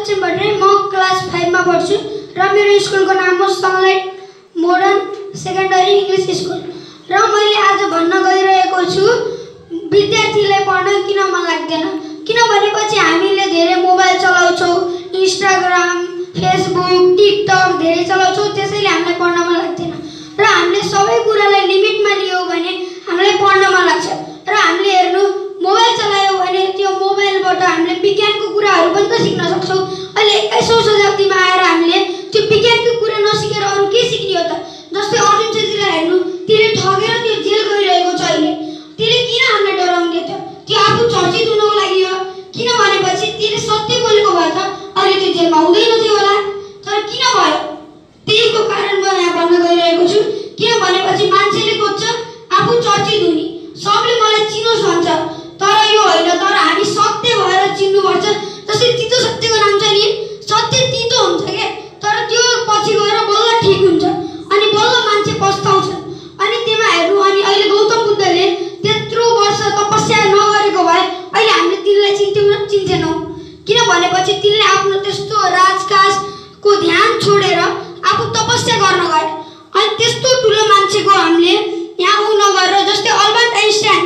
सचिन भट्टराई म क्लास फाइभमा पढ्छु र मेरो स्कुलको नाम हो Sunlight Modern Secondary English School. र मैले आज भन्न गइरहेको छु विद्यार्थीलाई पढ्न किन मन लाग्दैन? किनभनेपछि हामीले धेरै मोबाइल चलाउँछौँ इन्स्टाग्राम फेसबुक टिकटक धेरै चलाउँछौँ त्यसैले हामीलाई पढ्न मन लाग्दैन। र हामीले सबै कुरालाई लिमिटमा लियौँ भने हामीलाई पढ्न मन लाग्छ र हामीले हेर्नु मोबाइल चलायौँ भने त्यो मोबाइलबाट हामीले विज्ञानको कुराहरू पनि त सिक्न सक्छौँ। अहिले एक्काइसौँ शताब्दीमा आएर हामीले चिन्थेनौँ किन भनेपछि तिनले आफ्नो त्यस्तो राजकाजको ध्यान छोडेर आफू तपस्या गर्न गए। अनि त्यस्तो ठुलो मान्छेको हामीले यहाँ उ नगरेर जस्तै अल्बर्ट आइन्स्टाइन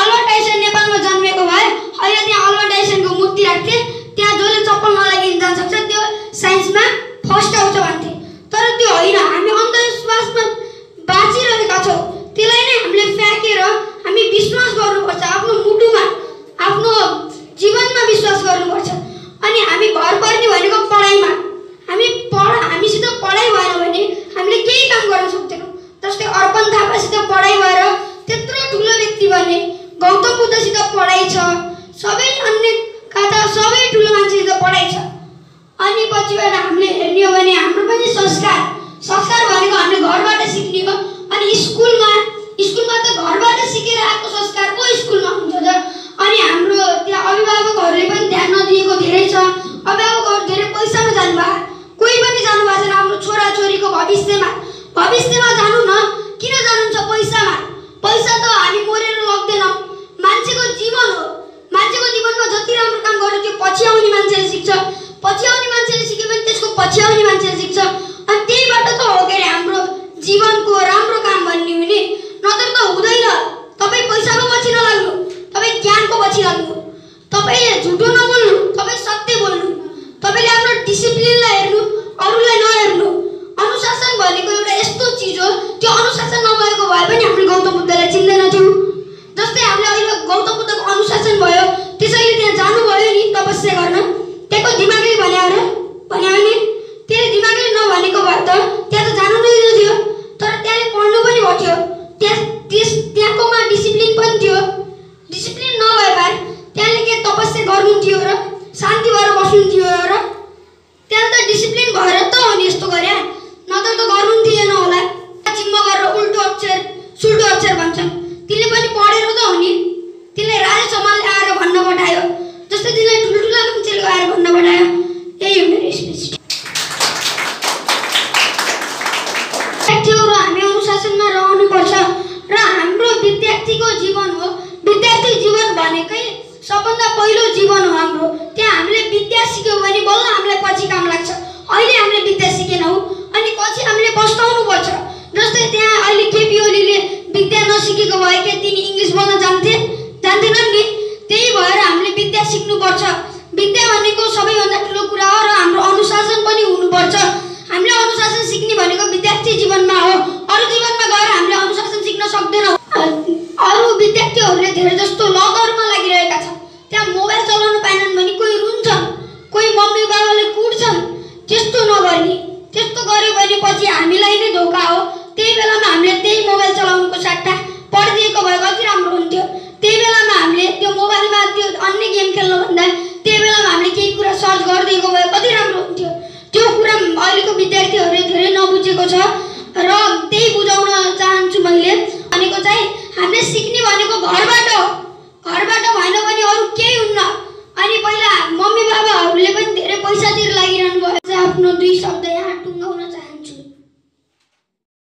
अल्बर्ट आइन्स्टाइन नेपालमा जन्मेको भए अहिले त्यहाँ अल्बर्ट आइन्स्टाइनको मूर्ति राख्थे त्यहाँ जसले चप्पल नलागिन जान सक्छ त्यो साइन्समा फर्स्ट आउँछ भन्थे तर त्यो होइन हामी अन्धविश्वासमा बाँचिरहेका छौँ त्यसलाई नै हामीले फ्याँकेर हामी विश्वास गर्नुपर्छ आफ्नो मुटुमा आफ्नो जीवनमा विश्वास गर्नुपर्छ अनि हामी भर पर्ने भनेको पढाइमा हामी पढ हामीसित पढाइ भएन भने हामीले केही काम गर्न सक्दैनौँ जस्तै अर्पण थापासित पढाइ भएर त्यत्रो ठुलो व्यक्ति बने गौतम बुद्धसित पढाइ छ सबै अन्य कथा सबै ठुलो मान्छेसित पढाइ छ अनि पछिबाट हामीले हेर्ने हो भने हाम्रो पनि संस्कार संस्कार भनेको हामीले घरबाट सिक्ने हो। अनि स्कुलमा स्कुलमा त घरबाट सिकेर आएको संस्कार को स्कुलमा हुन्छ त। अनि हाम्रो त्यहाँ अभिभावकहरूले पनि ध्यान नदिएको धेरै छ। अभिभावकहरू धेरै पैसामा जानुभयो। कोही पनि जानुभएको छैन आफ्नो छोराछोरीको भविष्यमा। भविष्यमा जानु न। किन जानुहुन्छ पैसामा? पैसा त हामी मरेर लग्दैनौँ मान्छेको जीवन हो मान्छेको जीवनमा जति राम्रो काम गर्यो त्यो पछि आउने मान्छेले सिक्छ पछि आउने मान्छेले सिक्यो भने त्यसको पछि आउने मान्छेले सिक्छ अनि त्यहीबाट त हो के अरे हाम्रो जीवनको राम्रो काम भन्ने हुने। नत्र त हुँदैन। तपाईँ पैसाको पछि नलाग्नु। तपाईँ ज्ञानको पछि लाग्नु। तपाईँ झुटो नबोल्नु। तपाईँ सत्य बोल्नु। तपाईँले आफ्नो डिसिप्लिनलाई हेर्नु अरूलाई नहेर्नु। अनुशासन भनेको एउटा यस्तो चिज हो। त्यो अनुशासन नभएको भए पनि हामीले गौतम बुद्धलाई चिन्दैनथ्यौँ जस्तै हामीले अहिले गौतम बुद्धको अनुशासन भयो त्यसैले त्यहाँ जानुभयो नि तपस्या गर्न। त्यहाँको दिमागले भन्यो र भन्यो भने त्यसले दिमागले नभनेको भए त त्यहाँ त जानु नै थियो तर त्यहाँले पढ्नु पनि भयो त्यहाँ त्यस त्यहाँकोमा डिसिप्लिन पनि थियो डिसिप्लिन नभए भए त्यहाँले के तपस्या गर्नु थियो र शान्ति भएर बस्नु थियो र त्यहाँ त डिसिप्लिन भएर त हो नि यस्तो गरे नत्र त गर्नु पनि थिएन होला चिम्म गरेर उल्टो अक्षर सुल्टो अक्षर भन्छन् तिनले पनि पढेर त हो नि तिनले राजा समाजले आएर भन्न पठायो जस्तै तिनलाई ठुल्ठुला मान्छेले आएर भन्न पठायो यही हो मेरो स्पिच विद्यार्थीहरू हामी अनुशासनमा रहनुपर्छ र हाम्रो विद्यार्थीको जीवन हो विद्यार्थी जीवन भनेकै सबभन्दा पहिलो जीवन हो हाम्रो। त्यहाँ हामीले विद्या सिक्यौँ भने बल्ल हामीलाई पछि काम लाग्छ। अहिले हामीले विद्या सिकेनौँ अनि पछि हामीले पस्ताउनु पर्छ। जस्तै त्यहाँ अहिले केपी ओलीले विद्या नसिकेको भए के तिनी इङ्ग्लिस बोल्न जान्थे जान्थेनन् नि। त्यही भएर हामीले विद्या सिक्नुपर्छ विद्या भनेको सबैभन्दा ठुलो कुरा हो र हाम्रो अनुशासन पनि हुनुपर्छ। हामीले अनुशासन सिक्ने भनेको विद्यार्थी जीवनमा हो अरू जीवनमा गएर हामीले अनुशासन सिक्न सक्दैनौँ अरू विद्यार्थीहरूले धेरै जस्तो लगहरूमा लागिरहेका छन् त्यहाँ मोबाइल चलाउनु पाएनन् भने कोही रुन्छन् कोही मम्मी बाबाले कुट्छन् त्यस्तो नगर्ने त्यस्तो गऱ्यो भने पछि हामीलाई नै धोका हो त्यही बेलामा हामीले त्यही मोबाइल चलाउनुको सट्टा पढिदिएको भए कति राम्रो हुन्थ्यो त्यही बेलामा हामीले त्यो मोबाइलमा त्यो अन्य गेम खेल्नुभन्दा त्यही बेलामा हामीले केही कुरा सर्च गरिदिएको भए कति राम्रो हुन्थ्यो त्यो कुरा अहिलेको विद्यार्थीहरूले धेरै नबुझेको छ र त्यही बुझाउन चाहन्छु मैले। भनेको चाहिँ हामीले सिक्ने भनेको घरबाट हो। घरबाट भएन भने अरू केही हुन्न अनि पहिला मम्मी बाबाहरूले पनि धेरै पैसातिर लागिरहनु चाहिँ आफ्नो दुई शब्द